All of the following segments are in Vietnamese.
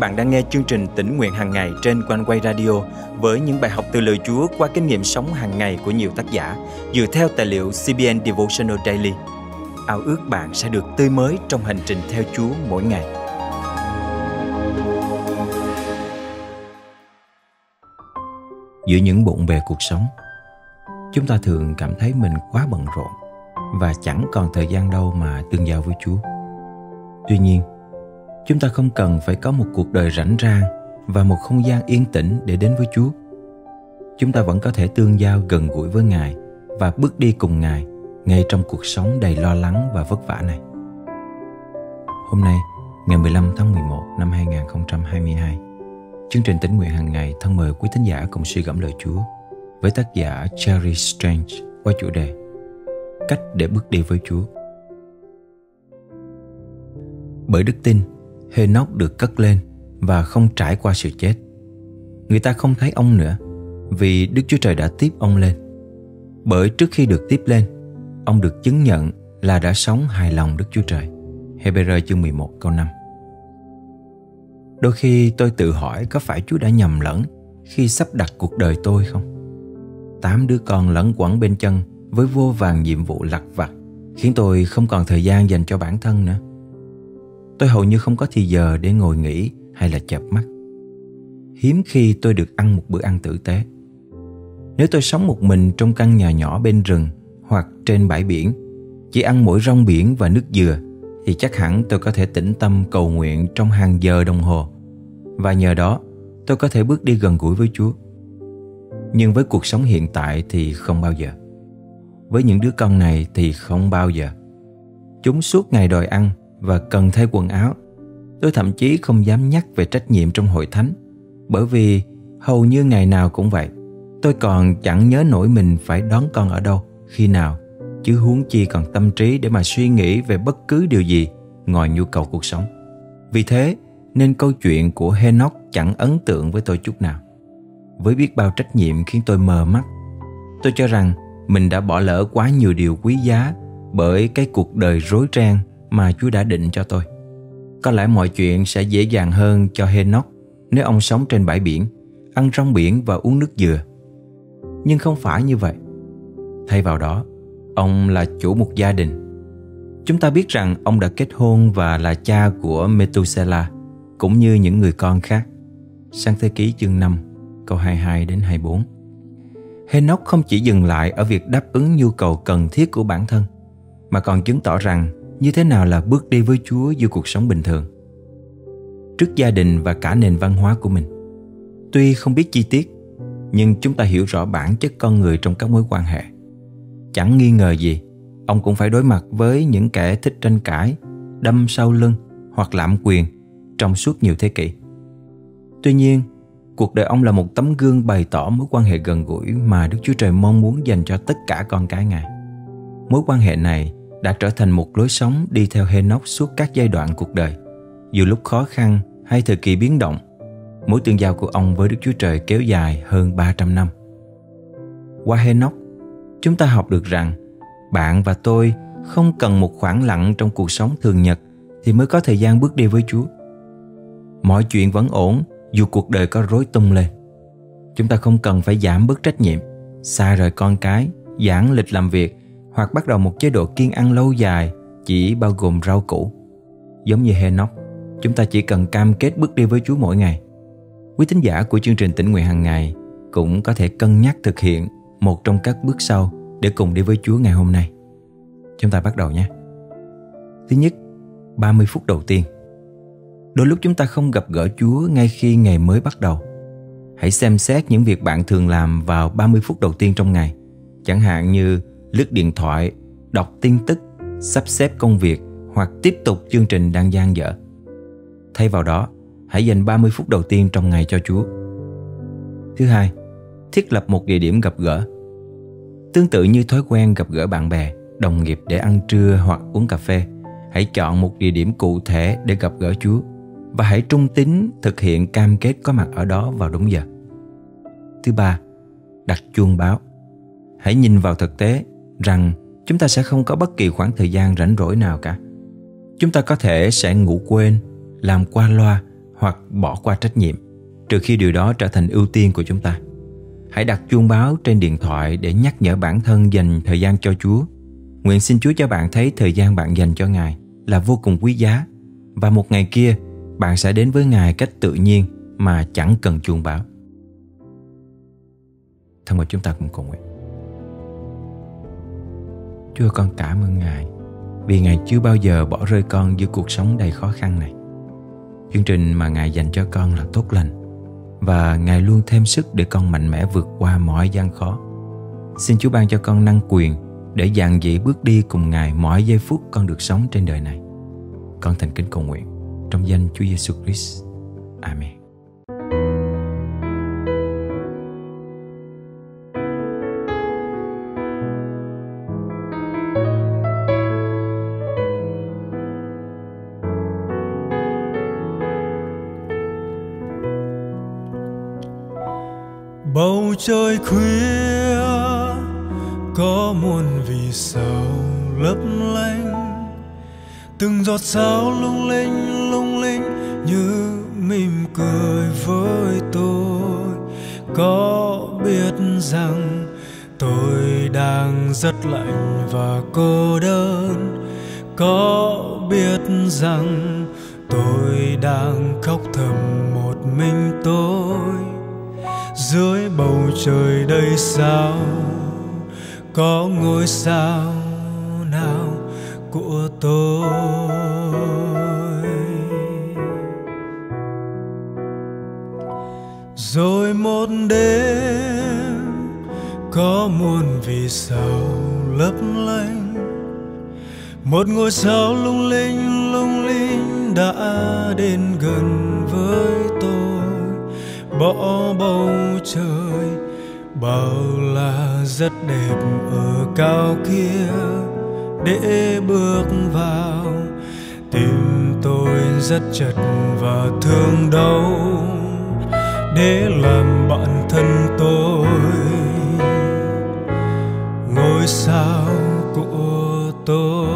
bạn đang nghe chương trình tỉnh nguyện hàng ngày trên quanh quay radio với những bài học từ lời Chúa qua kinh nghiệm sống hàng ngày của nhiều tác giả dựa theo tài liệu CBN Devotional Daily. Ao ước bạn sẽ được tươi mới trong hành trình theo Chúa mỗi ngày. Giữa những bộn bề cuộc sống, chúng ta thường cảm thấy mình quá bận rộn và chẳng còn thời gian đâu mà tương giao với Chúa. Tuy nhiên, chúng ta không cần phải có một cuộc đời rảnh rang và một không gian yên tĩnh để đến với Chúa. Chúng ta vẫn có thể tương giao gần gũi với Ngài và bước đi cùng Ngài ngay trong cuộc sống đầy lo lắng và vất vả này. Hôm nay, ngày 15 tháng 11 năm 2022, chương trình tính nguyện hàng ngày thân mời quý thính giả cùng suy gẫm lời Chúa với tác giả Cherry Strange qua chủ đề Cách để bước đi với Chúa. Bởi đức tin, Henoch được cất lên và không trải qua sự chết. Người ta không thấy ông nữa vì Đức Chúa Trời đã tiếp ông lên. Bởi trước khi được tiếp lên, ông được chứng nhận là đã sống hài lòng Đức Chúa Trời. Hebrew chương 11 câu 5 Đôi khi tôi tự hỏi có phải Chúa đã nhầm lẫn khi sắp đặt cuộc đời tôi không? Tám đứa con lẫn quẩn bên chân với vô vàng nhiệm vụ lặt vặt khiến tôi không còn thời gian dành cho bản thân nữa. Tôi hầu như không có thì giờ để ngồi nghỉ hay là chợp mắt. Hiếm khi tôi được ăn một bữa ăn tử tế. Nếu tôi sống một mình trong căn nhà nhỏ bên rừng hoặc trên bãi biển, chỉ ăn mỗi rong biển và nước dừa, thì chắc hẳn tôi có thể tĩnh tâm cầu nguyện trong hàng giờ đồng hồ. Và nhờ đó, tôi có thể bước đi gần gũi với Chúa. Nhưng với cuộc sống hiện tại thì không bao giờ. Với những đứa con này thì không bao giờ. Chúng suốt ngày đòi ăn và cần thay quần áo. Tôi thậm chí không dám nhắc về trách nhiệm trong hội thánh, bởi vì hầu như ngày nào cũng vậy. Tôi còn chẳng nhớ nổi mình phải đón con ở đâu, khi nào, chứ huống chi còn tâm trí để mà suy nghĩ về bất cứ điều gì ngoài nhu cầu cuộc sống. Vì thế, nên câu chuyện của Henoch chẳng ấn tượng với tôi chút nào. Với biết bao trách nhiệm khiến tôi mờ mắt, tôi cho rằng mình đã bỏ lỡ quá nhiều điều quý giá bởi cái cuộc đời rối ren mà Chúa đã định cho tôi. Có lẽ mọi chuyện sẽ dễ dàng hơn cho Henoch nếu ông sống trên bãi biển, ăn rong biển và uống nước dừa. Nhưng không phải như vậy. Thay vào đó, ông là chủ một gia đình. Chúng ta biết rằng ông đã kết hôn và là cha của Methuselah, cũng như những người con khác. Sang thế ký chương 5, câu 22 đến 24. Henoch không chỉ dừng lại ở việc đáp ứng nhu cầu cần thiết của bản thân, mà còn chứng tỏ rằng như thế nào là bước đi với Chúa giữa cuộc sống bình thường. Trước gia đình và cả nền văn hóa của mình. Tuy không biết chi tiết, nhưng chúng ta hiểu rõ bản chất con người trong các mối quan hệ. Chẳng nghi ngờ gì, ông cũng phải đối mặt với những kẻ thích tranh cãi, đâm sau lưng hoặc lạm quyền trong suốt nhiều thế kỷ. Tuy nhiên, cuộc đời ông là một tấm gương bày tỏ mối quan hệ gần gũi mà Đức Chúa Trời mong muốn dành cho tất cả con cái Ngài. Mối quan hệ này đã trở thành một lối sống đi theo Henoch suốt các giai đoạn cuộc đời. Dù lúc khó khăn hay thời kỳ biến động, mối tương giao của ông với Đức Chúa Trời kéo dài hơn 300 năm. Qua Henoch, chúng ta học được rằng bạn và tôi không cần một khoảng lặng trong cuộc sống thường nhật thì mới có thời gian bước đi với Chúa. Mọi chuyện vẫn ổn dù cuộc đời có rối tung lên. Chúng ta không cần phải giảm bớt trách nhiệm, xa rời con cái, giãn lịch làm việc hoặc bắt đầu một chế độ kiêng ăn lâu dài chỉ bao gồm rau củ. Giống như Henoch, chúng ta chỉ cần cam kết bước đi với Chúa mỗi ngày. Quý tín giả của chương trình tỉnh nguyện hàng ngày cũng có thể cân nhắc thực hiện một trong các bước sau để cùng đi với Chúa ngày hôm nay. Chúng ta bắt đầu nhé. Thứ nhất, 30 phút đầu tiên. Đôi lúc chúng ta không gặp gỡ Chúa ngay khi ngày mới bắt đầu. Hãy xem xét những việc bạn thường làm vào 30 phút đầu tiên trong ngày. Chẳng hạn như lướt điện thoại, đọc tin tức, sắp xếp công việc hoặc tiếp tục chương trình đang gian dở. Thay vào đó, hãy dành 30 phút đầu tiên trong ngày cho Chúa. Thứ hai, thiết lập một địa điểm gặp gỡ. Tương tự như thói quen gặp gỡ bạn bè, đồng nghiệp để ăn trưa hoặc uống cà phê, hãy chọn một địa điểm cụ thể để gặp gỡ Chúa và hãy trung tín thực hiện cam kết có mặt ở đó vào đúng giờ. Thứ ba, đặt chuông báo. Hãy nhìn vào thực tế rằng chúng ta sẽ không có bất kỳ khoảng thời gian rảnh rỗi nào cả. Chúng ta có thể sẽ ngủ quên, làm qua loa hoặc bỏ qua trách nhiệm trừ khi điều đó trở thành ưu tiên của chúng ta. Hãy đặt chuông báo trên điện thoại để nhắc nhở bản thân dành thời gian cho chúa. Nguyện xin chúa cho bạn thấy thời gian bạn dành cho ngài là vô cùng quý giá và một ngày kia bạn sẽ đến với ngài cách tự nhiên mà chẳng cần chuông báo. Thân mời chúng ta cùng cầu nguyện chúa con cảm ơn ngài, vì ngài chưa bao giờ bỏ rơi con giữa cuộc sống đầy khó khăn này chương trình mà ngài dành cho con là tốt lành, và ngài luôn thêm sức để con mạnh mẽ vượt qua mọi gian khó xin chúa ban cho con năng quyền để dạn dĩ bước đi cùng ngài mỗi giây phút con được sống trên đời này con thành kính cầu nguyện trong danh Chúa Giêsu Christ. Amen. Bầu trời khuya, có muôn vì sao lấp lánh. Từng giọt sao lung linh lung linh, như mỉm cười với tôi. Có biết rằng tôi đang rất lạnh và cô đơn. Có biết rằng tôi đang khóc thầm một mình tôi dưới bầu trời đầy sao? Có ngôi sao nào của tôi? Rồi một đêm, có muôn vì sao lấp lánh. Một ngôi sao lung linh lung linh đã đến gần với tôi. Bỏ bầu trời, bao là rất đẹp ở cao kia. Để bước vào, tim tôi rất chật và thương đau. Để làm bạn thân tôi, ngôi sao của tôi.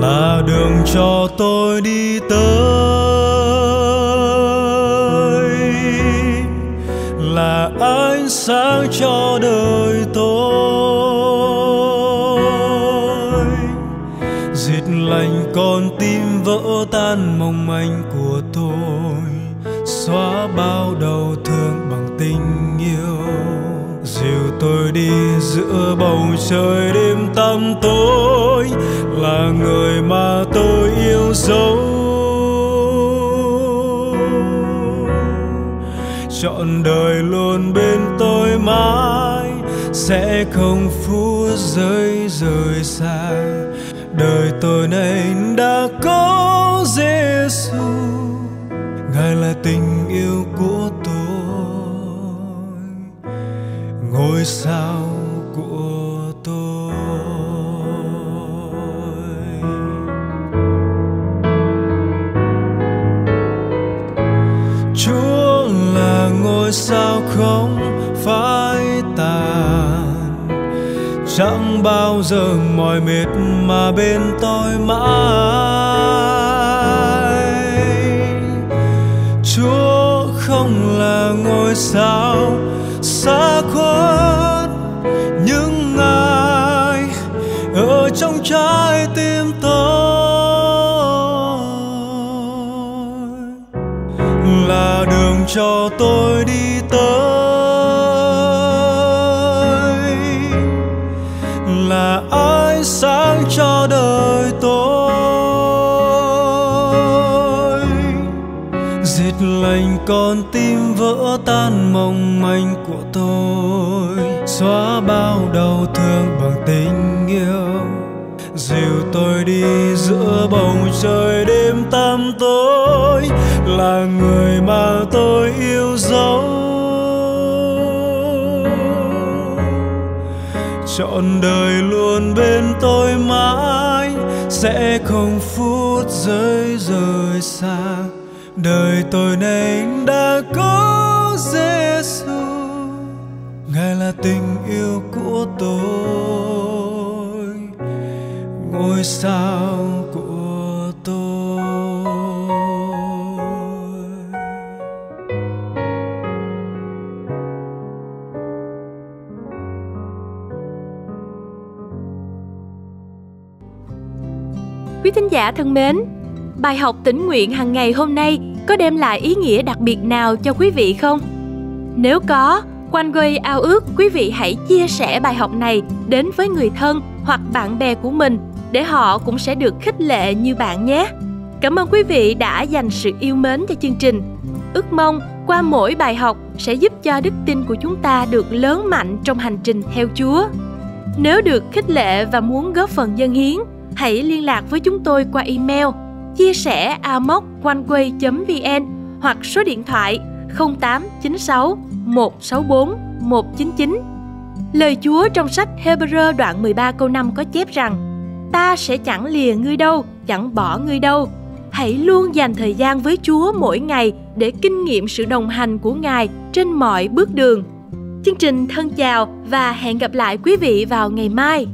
Là đường cho tôi đi tới. Dịt lành, con tim vỡ tan, mong manh của tôi xóa bao đau thương bằng tình yêu. Dìu tôi đi giữa bầu trời đêm tăm tối, là người mà tôi yêu dấu. Chọn đời luôn bên tôi mãi, sẽ không phút giây rời xa đời tôi này đã có Giêsu ngài là tình yêu của tôi. Ngôi sao của tôi. Chúa là ngôi sao không phải chẳng bao giờ mỏi mệt mà bên tôi mãi. Chúa không là ngôi sao xa khuất những ngài ở trong trái tim tôi là đường cho tôi đi. Con tim vỡ tan mong manh của tôi. Xóa bao đau thương bằng tình yêu. Dìu tôi đi giữa bầu trời đêm tăm tối. Là người mà tôi yêu dấu. Trọn đời luôn bên tôi mãi. Sẽ không phút giây rời xa đời tôi này đã có Giêsu ngài là tình yêu của tôi. Ngôi sao của tôi quý thính giả thân mến bài học tỉnh nguyện hàng ngày hôm nay có đem lại ý nghĩa đặc biệt nào cho quý vị không? Nếu có, Quanh Quay ao ước quý vị hãy chia sẻ bài học này đến với người thân hoặc bạn bè của mình để họ cũng sẽ được khích lệ như bạn nhé. Cảm ơn quý vị đã dành sự yêu mến cho chương trình. Ước mong qua mỗi bài học sẽ giúp cho đức tin của chúng ta được lớn mạnh trong hành trình theo Chúa. Nếu được khích lệ và muốn góp phần dân hiến, hãy liên lạc với chúng tôi qua email chia sẻ amoconeway.vn hoặc số điện thoại 0896 164 199. Lời Chúa trong sách Hebrew đoạn 13 câu 5 có chép rằng Ta sẽ chẳng lìa ngươi đâu, chẳng bỏ ngươi đâu. Hãy luôn dành thời gian với Chúa mỗi ngày để kinh nghiệm sự đồng hành của Ngài trên mọi bước đường. Chương trình thân chào và hẹn gặp lại quý vị vào ngày mai.